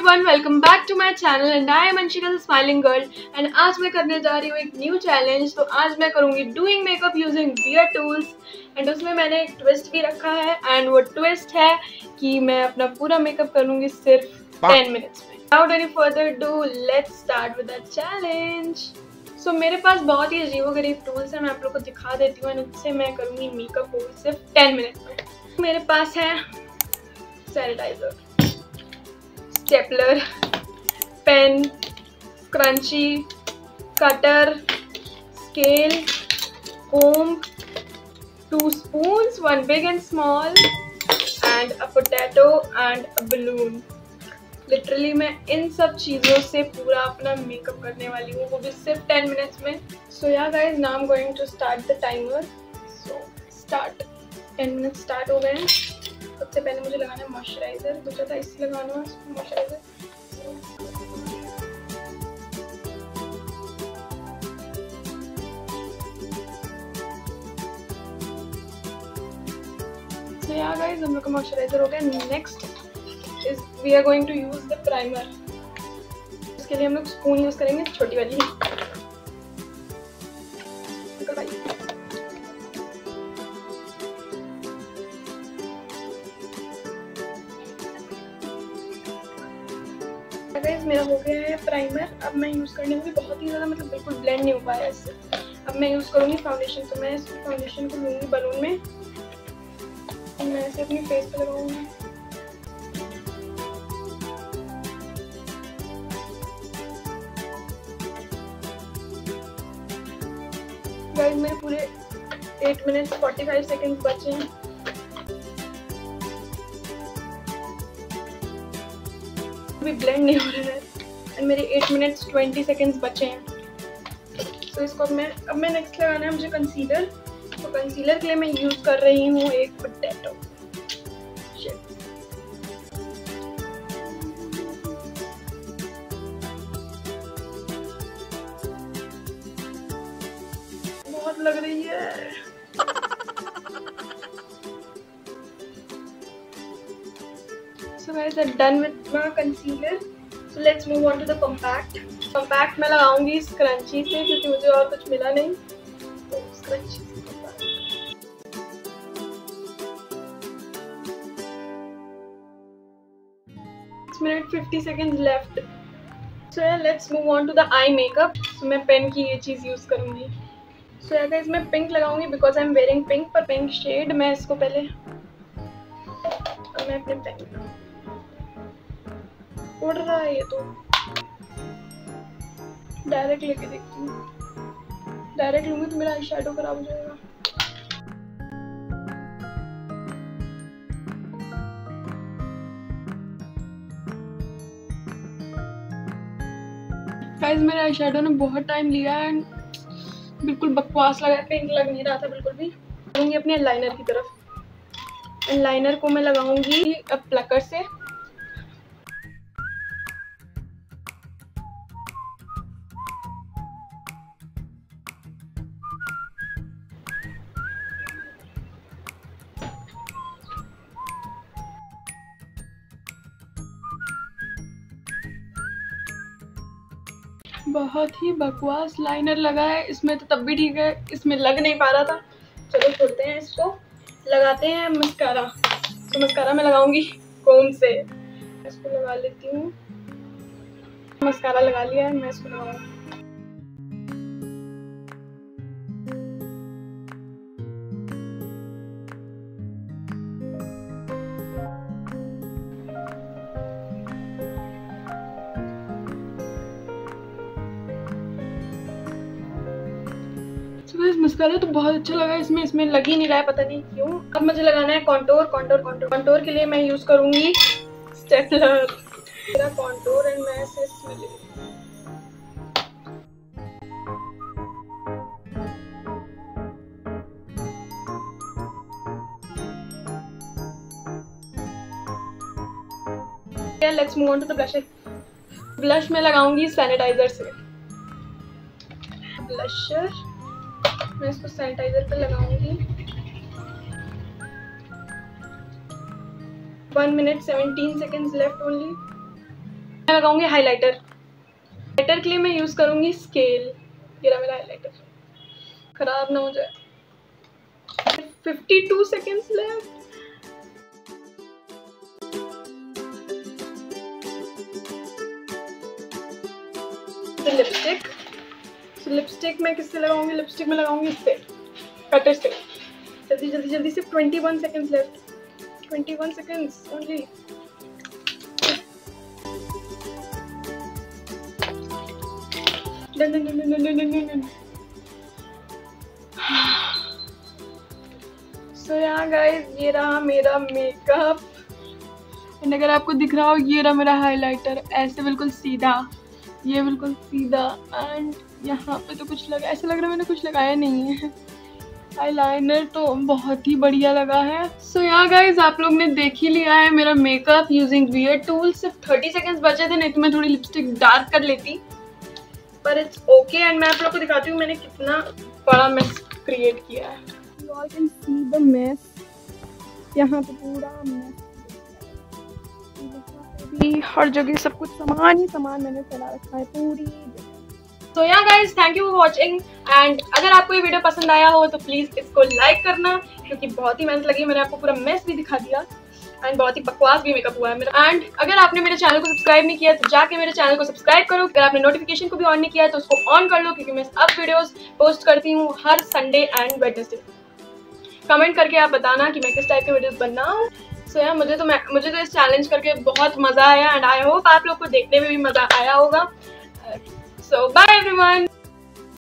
Welcome back to my channel and I am Anshika the smiling girl and आज मैं करने जा रही हूँ एक न्यू चैलेंज तो आज मैं करूँगी डूइंग मेकअप यूजिंग बियर टूल्स एंड उसमें मैंने एक ट्विस्ट भी रखा है एंड वो ट्विस्ट है कि मैं अपना पूरा मेकअप करूँगी सिर्फ़ टेन मिनट्स में. Without any further do let's start with challenge so मेरे पास बहुत ही अजीब गरीब टूल्स हैं मैं आप लोग को दिखा देती हूँ एंड उससे मैं करूँगी मेकअप सिर्फ़ टेन मिनट्स में. मेरे पास है sanitizer stapler pen crunchy cutter scale comb, two spoons, one big and small, and a potato and a balloon. Literally मैं इन सब चीज़ों से पूरा अपना मेकअप करने वाली हूँ। वो भी सिर्फ़ टेन मिनट्स में। So yeah guys now am going to start the timer so start ten minutes start हो गए हैं। सबसे पहले मुझे लगाना है मॉइस्चराइज़र सोचा था इससे लगाना है मॉइस्चराइज़र so, yeah हम लोग का मॉइस्चराइजर हो गया। Next is we are going to use the primer इसके लिए हम लोग स्पून यूज़ करेंगे, छोटी वाली। हो गया है प्राइमर अब मैं यूज़ करने में बहुत ही ज़्यादा मतलब बिल्कुल ब्लेंड नहीं हो पाया इससे। अब मैं यूज़ करूँगी फाउंडेशन तो मैं इस फाउंडेशन को लूँगी बलून में। मैं इसे अपनी फेस पर लगाऊँगी। मेरे पूरे 8 मिनट्स 45 सेकंड्स बचे हैं। अभी ब्लेंड नहीं हो रहा है। मेरे 8 मिनट्स 20 सेकंड्स बचे हैं। तो इसको अब मैं अब मैं नेक्स्ट लगाना है मुझे कंसीलर तो कंसीलर के लिए मैं यूज़ कर रही हूँ एक पोटैटो बहुत लग रही है। So guys, I'm done with my concealer so let's move on to the compact compact मैं लगाऊँगी इस क्रंची से क्योंकि मुझे और कुछ मिला नहीं तो क्रंची से minute 50 seconds left so yeah let's move on to the eye makeup so मैं पेन की ये चीज़ यूज़ करूँगी सो so, yeah, मैं pink लगाऊँगी because I am wearing pink पर पिंक शेड मैं इसको पहले मैं अपने पेन उड़ रहा है ये तो। डायरेक्ट लेके देखती हूँ। डायरेक्ट लूँगी तो मेरा आई शेडो खराब हो जाएगा। गाइस मेरे आई शेडो ने बहुत टाइम लिया एंड बिल्कुल बकवास लगा पिंक लग नहीं रहा था बिल्कुल भी। लगाऊँगी अपने लाइनर की तरफ़। लाइनर को मैं लगाऊँगी प्लकर से। बहुत ही बकवास लाइनर लगा है। इसमें तो तब भी ठीक है। इसमें लग नहीं पा रहा था। चलो छोड़ते हैं इसको। लगाते हैं मस्कारा। तो मस्कारा मैं लगाऊँगी कौन से? इसको लगा लेती हूँ। मस्कारा लगा लिया है, मैं इसको लगाऊँगी। मस्कारा तो बहुत अच्छा लगा, इसमें इसमें लग ही नहीं रहा है, पता नहीं क्यों। अब मुझे लगाना है कॉन्टोर कॉन्टोर कॉन्टोर कॉन्टोर के लिए मैं यूज़ करूँगी स्टेपलर मेरा कॉन्टोर एंड मैं let's move on to the blush blush में लगाऊँगी सैनिटाइजर से। ब्लशर मैं इसको सैनिटाइजर पे लगाऊँगी। One minute seventeen seconds left only मैं लगाऊँगी हाइलाइटर हाइलाइटर के लिए मैं यूज़ करूँगी स्केल रहा मेरा हाइलाइटर खराब ना हो जाए। 52 सेकेंड्स लेफ़्ट लिपस्टिक लिपस्टिक मैं किससे लगाऊँगी? लिपस्टिक में लगाऊँगी इससे। कटर से। जल्दी जल्दी जल्दी से 21 seconds left 21 seconds only done done done done done done so यहाँ गाइस ये रहा मेरा मेकअप एंड अगर आपको दिख रहा हो, ये रहा मेरा हाइलाइटर ऐसे बिल्कुल सीधा। ये बिल्कुल सीधा एंड यहाँ पे तो कुछ लगा, ऐसा लग रहा है मैंने कुछ लगाया नहीं है। आईलाइनर तो बहुत ही बढ़िया लगा है। सो यहाँ गाइज़ आप लोग ने देख ही लिया है मेरा मेकअप यूजिंग वियर टूल सिर्फ़ थर्टी सेकेंड्स बचे थे, नहीं तो मैं थोड़ी लिपस्टिक डार्क कर लेती। पर इट्स ओके एंड मैं आप लोग को दिखाती हूँ मैंने कितना बड़ा मेस क्रिएट किया है। यहाँ पे पूरा हर जगह सब कुछ सामान ही सामान मैंने फैला रखा है, पूरी। तो यहाँ guys thank you for watching and अगर आपको ये वीडियो पसंद आया हो तो प्लीज़ इसको लाइक करना, क्योंकि बहुत ही मेहनत लगी मैंने आपको पूरा मेस भी दिखा दिया। एंड बहुत ही बकवास भी मेकअप हुआ है मेरा। एंड अगर आपने मेरे चैनल को सब्सक्राइब नहीं किया तो जाके मेरे चैनल को सब्सक्राइब करो। अगर आपने नोटिफिकेशन को भी ऑन नहीं किया तो उसको ऑन कर लो, क्योंकि मैं अब वीडियोस पोस्ट करती हूँ हर संडे एंड वेडनेसडे कमेंट करके आप बताना कि मैं किस टाइप के वीडियोस बनाऊँ। सो so, यार मुझे तो मैं मुझे तो इस चैलेंज करके बहुत मज़ा आया एंड आई होप आप लोग को देखने में भी मज़ा आया होगा। सो बाय एवरीवन